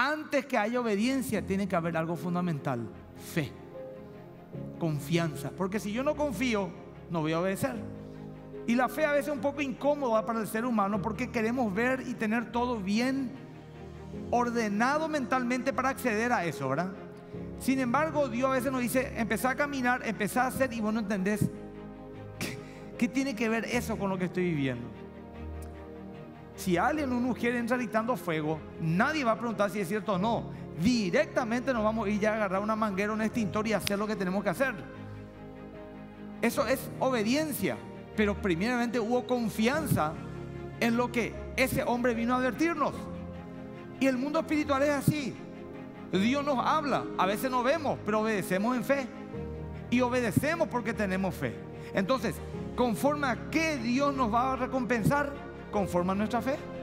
antes que haya obediencia, tiene que haber algo fundamental, fe, confianza. Porque si yo no confío, no voy a obedecer. Y la fe a veces es un poco incómoda para el ser humano porque queremos ver y tener todo bien ordenado mentalmente para acceder a eso, ¿verdad? Sin embargo, Dios a veces nos dice, empezá a caminar, empezá a hacer y vos no entendés qué, qué tiene que ver eso con lo que estoy viviendo. Si alguien o una mujer entra gritando fuego, nadie va a preguntar si es cierto o no. Directamente nos vamos a ir ya a agarrar una manguera, un extintor y hacer lo que tenemos que hacer. Eso es obediencia, pero primeramente hubo confianza en lo que ese hombre vino a advertirnos. Y el mundo espiritual es así. Dios nos habla, a veces no vemos, pero obedecemos en fe. Y obedecemos porque tenemos fe. Entonces, conforme a qué Dios nos va a recompensar, conforme a nuestra fe.